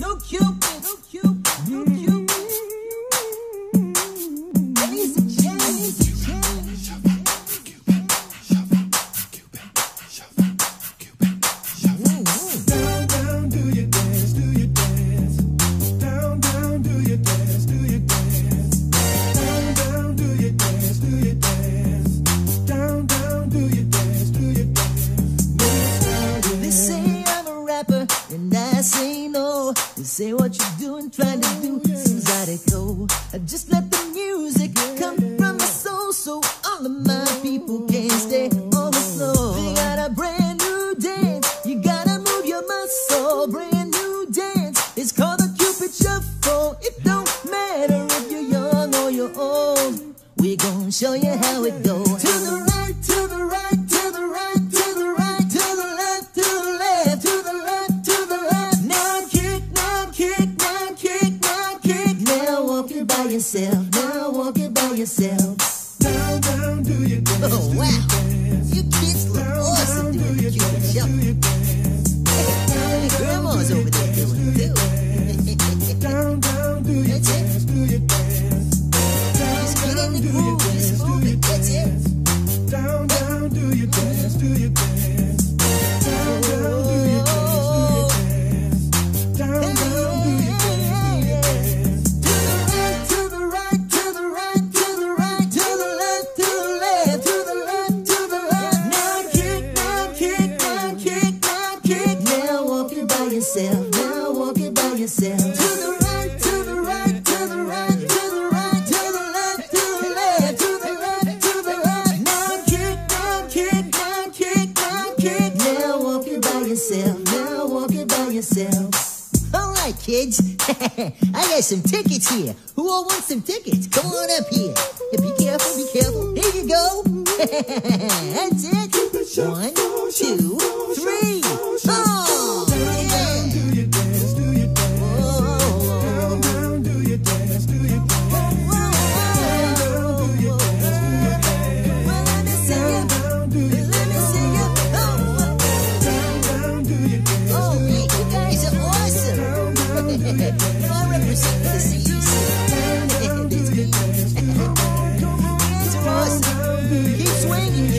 no Cupid, no Cupid, no Cupid. Say what you're doing, trying to do seems radical. I just let the music come from my soul, so all of my people can stay on the floor. They got a brand new dance, you gotta move your muscle. Brand new dance, it's called the Cupid Shuffle. It don't matter if you're young or you're old. We gon' show you how it goes. Yourself. Now walk it by yourself. Down, down, do your dance, Oh do wow, your dance. you kids look Down, awesome down, do your dance, do your dance. Hey, grandma's over there doing it too. Down, down, do your dance, do your dance. Down, Just get in down, the do your groove, dance, just do move your it. That's it. dance. Down, down, do your dance, do your dance. Yourself. Now walk it by yourself. To the right, to the right, to the right, to the right, to the left, to the left, to the left, to the left. Now kick, now kick, now kick, now kick. Now walk it by yourself. Now walk it by yourself. All right, kids. I got some tickets here. Who all wants some tickets? Come on up here. Be careful, be careful. Here you go. That's it. One, two, swinging.